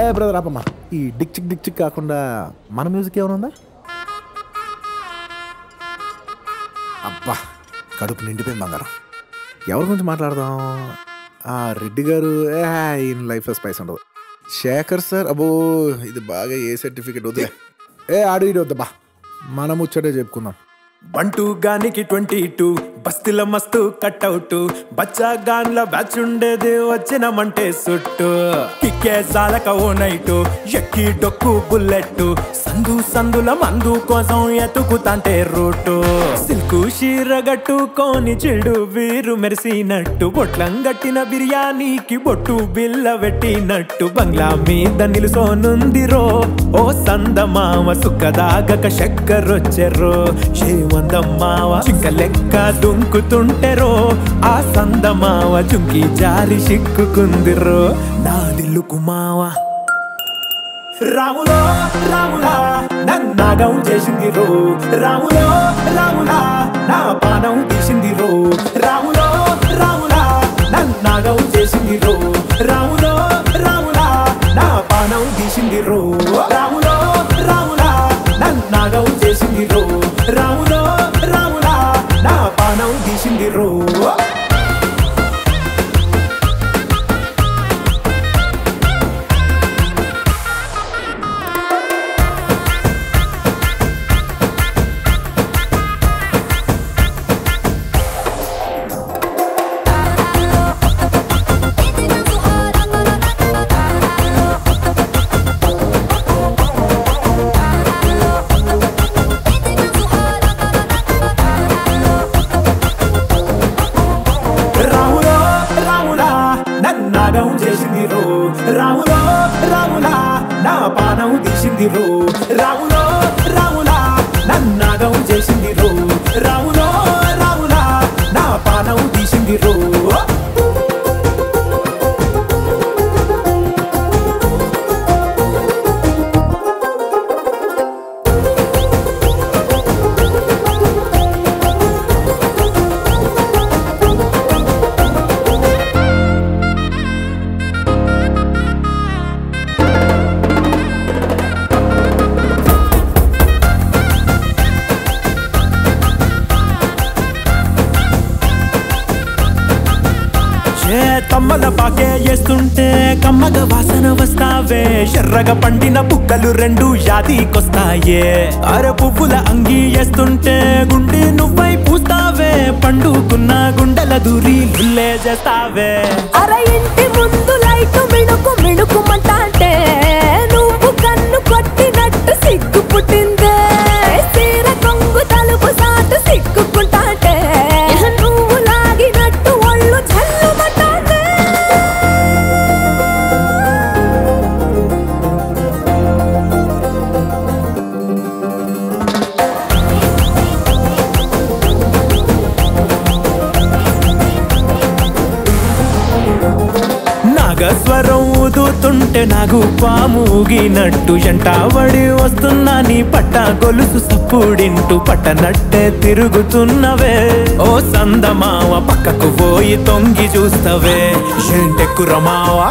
ఏ brother ఆపమ్మా. ఈ Dick చిక్ Dick చిక్ కాకుండా మన మ్యూజిక్ ఏమైనా ఉందా? అబ్బా కడుపు నిండిపోయింది బంగారం. ఎవరి గురించి మాట్లాడదాం? ఆ రెడ్డి గారు ఏ ఈయన లైఫ్ స్పైస్ ఉండదు. శేఖర్ సార్ అబ్బో ఇది బాగా ఏ సర్టిఫికేట్ వద్దు ఏ ఆడు ఇడు వద్దబ్బా మనం ముచ్చటే చెప్పుకుందాం. బంటూ గానికి ట్వంటీ టూ బస్తిల మస్తు కట్అవుట్. బచ్చా గాన్ల బ్యాచ్ ఉండేది వచ్చినమంటే సుట్టు. కిక్కే సాలక ఓ నైటు ఎక్కి డొక్కు బుల్లెట్ సందు సందుల మందు కోసం ఎతుకుతాంటే రూటు. సిల్కు షీర గట్టుకొని చెడు వీరు మెరిసినట్టు. బొట్లం గట్టిన బిర్యానీకి బొట్టు బిల్ల పెట్టినట్టు. బంగ్లా మీద నిలుసోనుందిరో ఓ సందమామ సుక్కదాగక చక్కరొచ్చెర్రో శ్రీమందమ్మావ చింక లెక్కదు దుంకుతుంటెరో ఆ సందమావ చుంకి జారి సిక్కుకుందిరో నాదిల్లుకు మావ రాములో రాములా నన్నాగం చేసింది రో రాములో రాములా నా పానం తీసింది రో రాములో రాములా నన్నాగం చేసింది రో రాములో రాములా నా పానం తీసింది రో రాములో రాములా నన్నాగం చేసింది రో రాములో నా తీసింది రో. ఏ పాకే వేస్తుంటే కమ్మగ వాసన వస్తావే. ఎర్రగా పండిన పుక్కలు రెండు యాదికొస్తాయే. అర పువ్వుల అంగి వేస్తుంటే గుండి నువ్వై పూస్తావే. పండుకున్న గుండెల దూరి లుల్లే చేస్తావే. అర ఇంటి ముందు లైట్ మిణుకు మిణుకుమంటాంటే నువ్వు కన్ను కొట్టినట్టు సిగ్గు పుట్టింది. ఊదుతుంటే నాకు పాముగినట్టు ఎంటావడి వస్తున్నా నీ పట్ట గొలుసు సప్పుడింటూ పట్టనట్టే తిరుగుతున్నవే. ఓ సందమావ పక్కకు పోయి తొంగి చూస్తవే. ఏంటెక్కురమావా?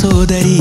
സഹോദരി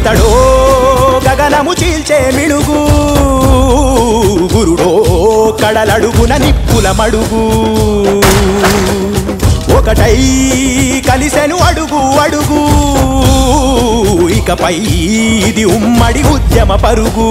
ఇతడో గగనము చీల్చే మిడుగు గురుడో కడలడుగున నిప్పుల మడుగు. ఒకటై కలిసెను అడుగు అడుగు. ఇకపై ఇది ఉమ్మడి ఉద్యమ పరుగు.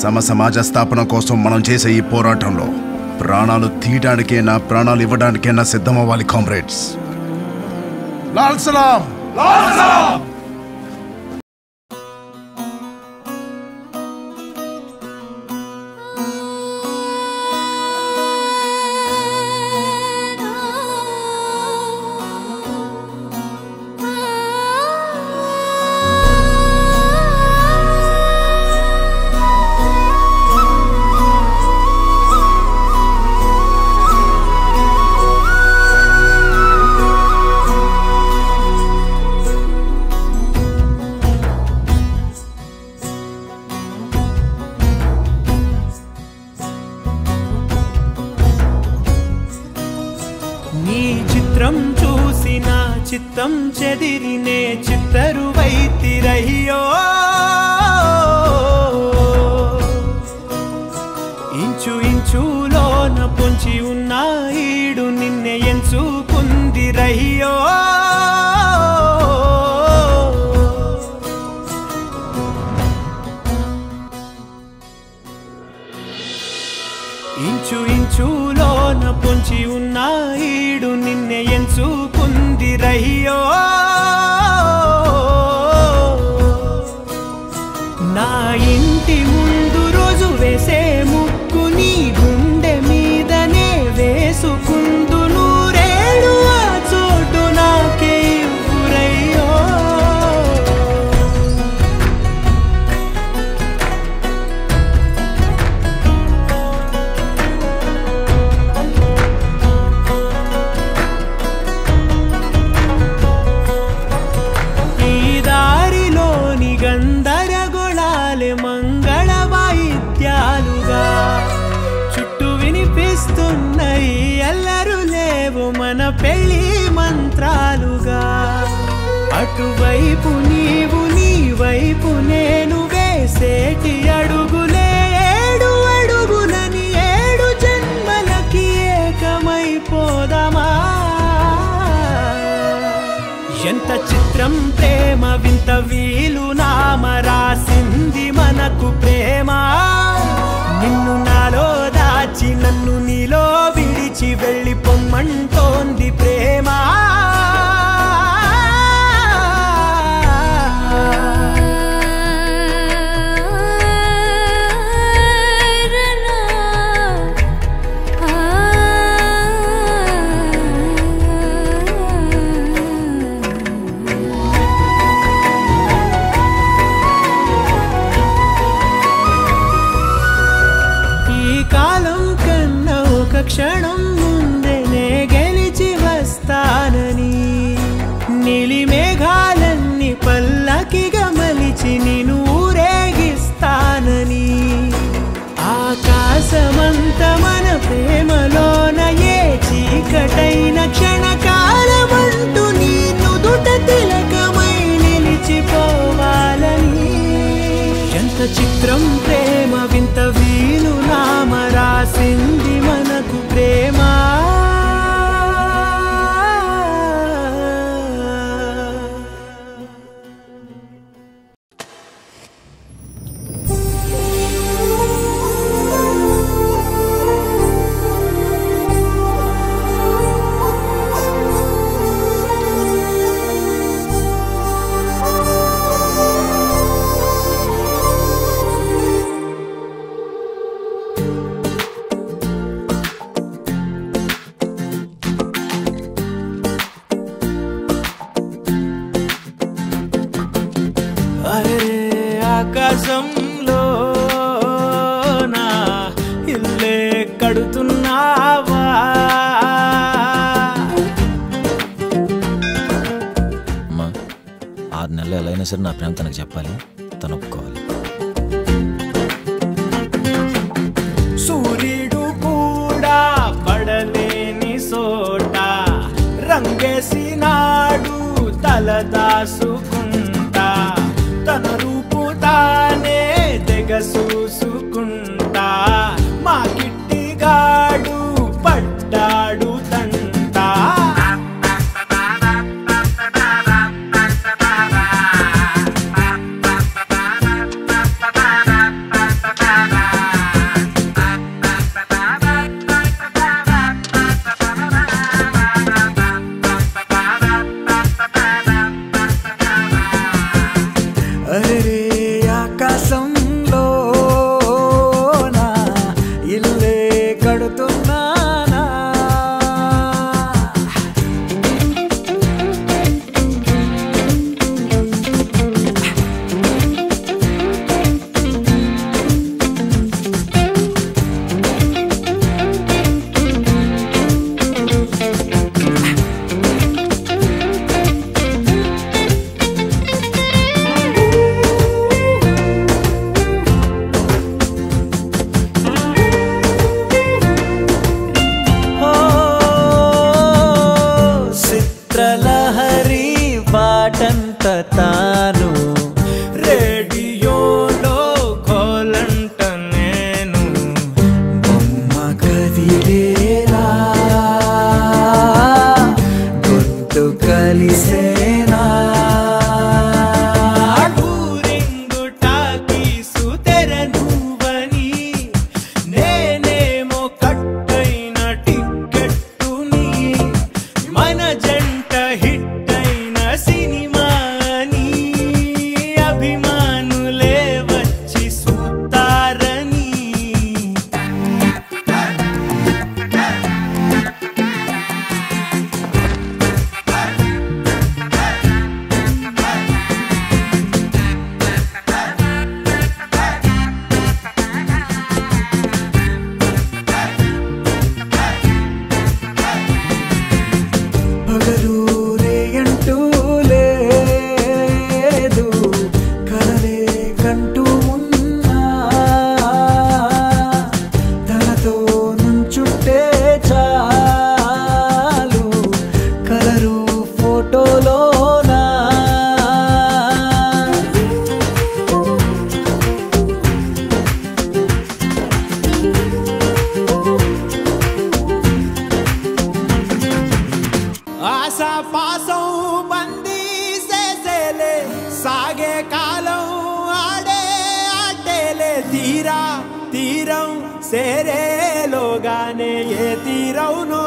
సమ సమాజ స్థాపన కోసం మనం చేసే ఈ పోరాటంలో ప్రాణాలు తీయడానికైనా ప్రాణాలు ఇవ్వడానికైనా సిద్ధమవ్వాలి కామ్రేడ్స్. లాల్ సలాం! నీ చెదిరినే చిత్తరు ಇಂಚು ఇంచు ఇంచులోన పొంచి ఉన్న ఈడు నిన్నే ఎంచుకుంది రయ్యో ఇంచు ఇంచులోన పొంచి ఉన్న ఈడు నిన్నే ఎంచుకుంది రయ్యో వింత వీలు నామ రాసింది మనకు ప్రేమ. నిన్ను నాలో దాచి నన్ను నీలో విడిచి వెళ్ళి పొమ్మంటోంది ప్రేమ. నెలలు నా ప్రేమ తనకు చెప్పాలి. తను ఒప్పుకోవాలి. సూర్యుడు కూడా పడలేని సోట రంగేసినాడు తల సాగే కాలం ఆడే ఆటేలే తీరా తీరం సేరేలోగానే ఏ తీరవును?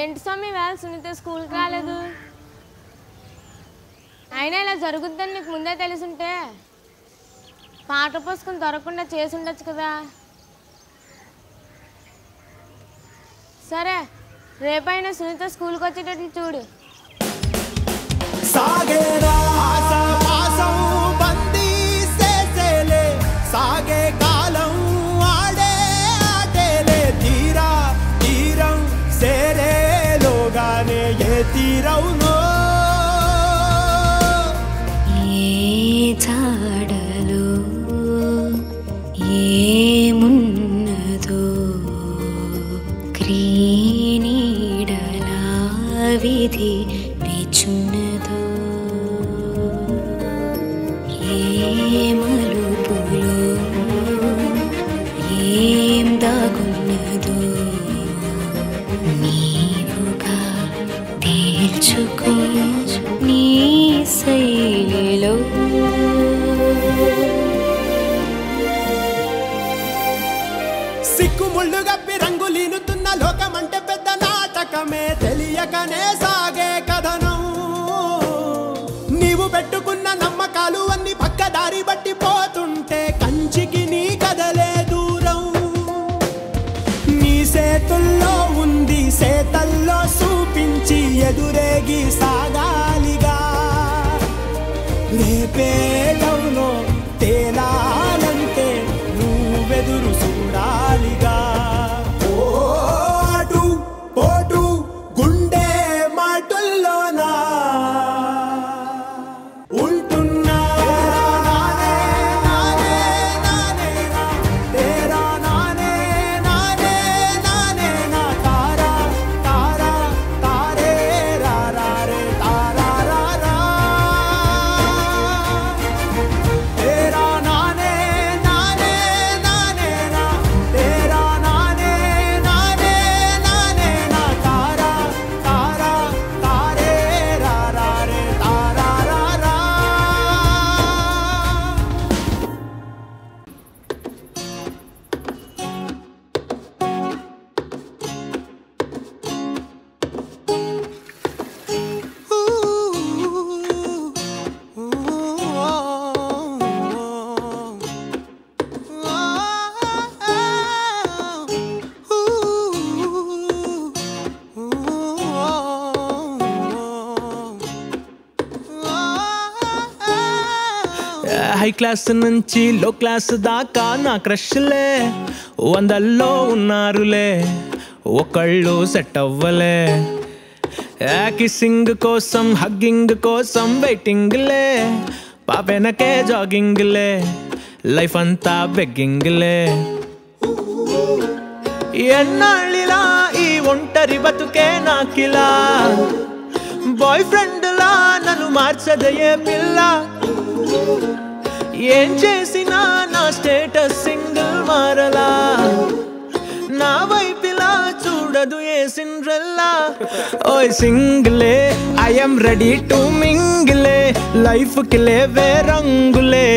ఏంటి స్వామి వేళ సునీత స్కూల్ కాలేదు అయినా ఇలా జరుగుద్దని నీకు ముందే తెలుసుంటే పాట పోసుకుని దొరకకుండా చేసి ఉండొచ్చు కదా. సరే రేపైనా సునీత స్కూల్కి వచ్చేటట్టు చూడు. కాదు. నీరుగా తేల్చుకో నీ శైలిలో సిక్కుముళ్ళు గప్పి పెద్ద నాటకమే తెలియకనే సాగే కథనం. నీవు పెట్టుకున్న నమ్మకాలు అన్ని చేతల్లో చూపించి ఎదురేగి సాగాలిగా. రేపే లవ్లో హై క్లాస్ నుంచి లో క్లాస్ దాకా నా క్రష్లే వందల్లో ఉన్నారులే. ఒకళ్ళు సెట్ అవ్వలే. కిస్సింగ్ కోసం హగ్గింగ్ కోసం వెయిటింగ్లే పాపెనకే జాగింగ్లే లైఫ్ అంతా బెగ్గింగ్లే ఎన్నాళ్ళిలా ఈ ఒంటరి బతుకే నాకిలా? బాయ్ ఫ్రెండ్లా నన్ను మార్చదయే పిల్ల? ఏం చేసినా నా స్టేటస్ సింగిల్ మారలా నా వైపిలా చూడదు ఏ సిండ్రల్లా? ఓయ్ సింగిలే ఐఎమ్ రెడీ టు మింగిలే. లైఫ్కి లేవే రంగులే.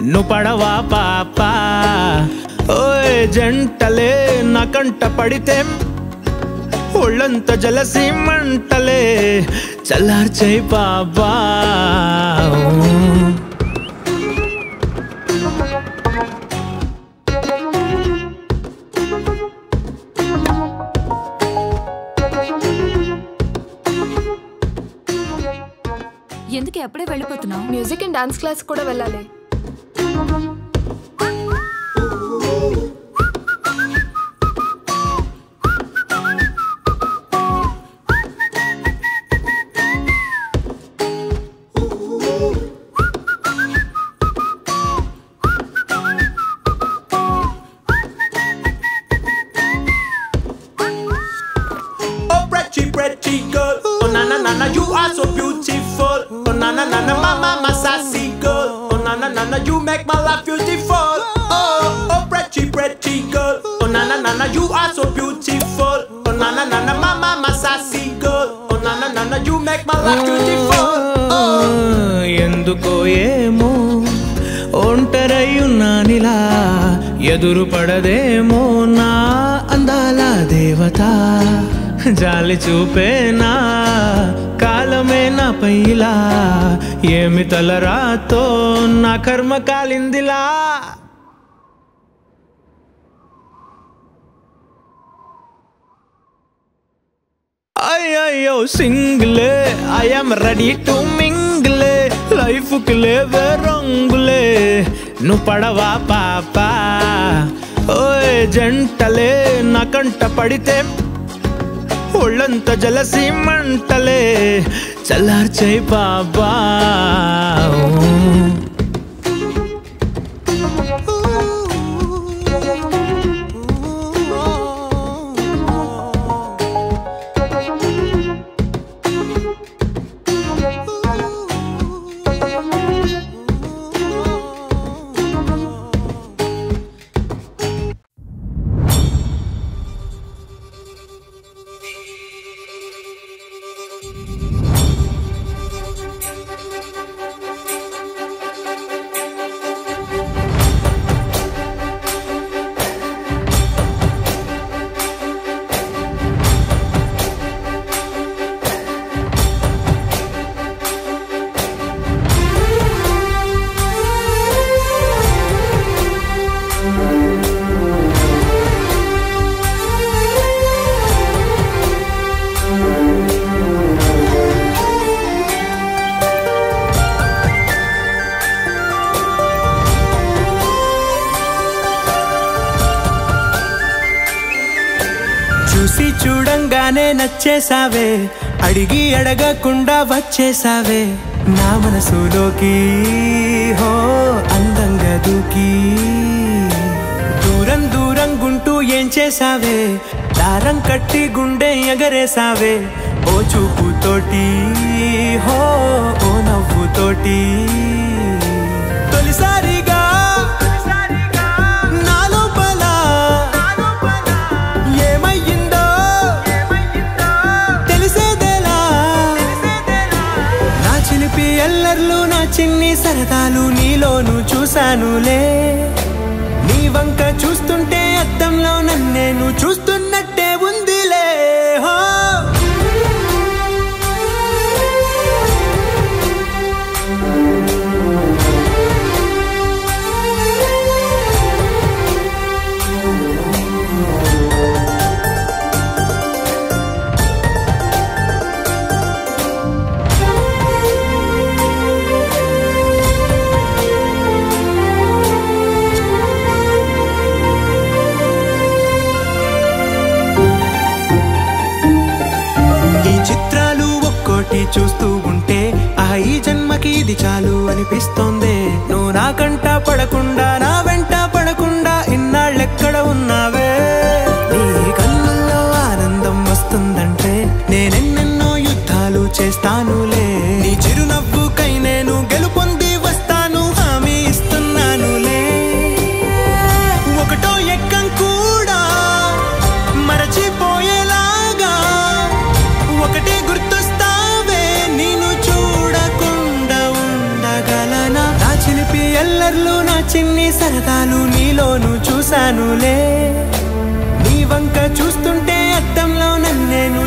ను పడవా పాపా? ఓయ్ జంటలే నా కంట పడితే ఒళ్ళంత జలసి మంటలే. చల్లార్చే బాబా. అప్పుడే వెళ్ళిపోతున్నాం వెళ్ళిపోతున్నావు. మ్యూజిక్ అండ్ డాన్స్ క్లాస్ కూడా వెళ్ళాలి. Nana, you are so beautiful. Oh, nana, nana, mama, my sassy girl. Oh, nana, nana, you make my life beautiful. Oh, ఎందుకో ఏమో ఒంటరయ్యున్నానిలా ఎదురు పడదేమో నా అందాల దేవత జాలి చూపేనా కాలమే నా పైలా ఏమి తలరాతో నా కర్మ కాలిందిలా అయ్యయ్యో సింగిలే ఐఎమ్ రెడీ టు మింగిలే లైఫ్కి లేవే రంగులే నువ్వు పడవా పాపా ఓయ్ జంటలే నా కంట పడితే ఒళ్ళంత జలసి మంటలే చల్లార్చై బాబా చూడంగానే నచ్చేసావే అడిగి అడగకుండా వచ్చేసావే నా మనసులోకి హో అందంగా దూకి. దూరం దూరం గుంటూ ఏం చేసావే దారం కట్టి గుండె ఎగరేసావే ఓ చూపుతోటి హో ఓ నవ్వుతోటి. సరదాలు నీలోను చూశానులే. నీ వంక చూస్తుంటే అద్దంలో నన్నేను చూస్తున్నట్టే. సరదాలు చూశానులే. నీ వంక చూస్తుంటే అద్దంలో నన్నేను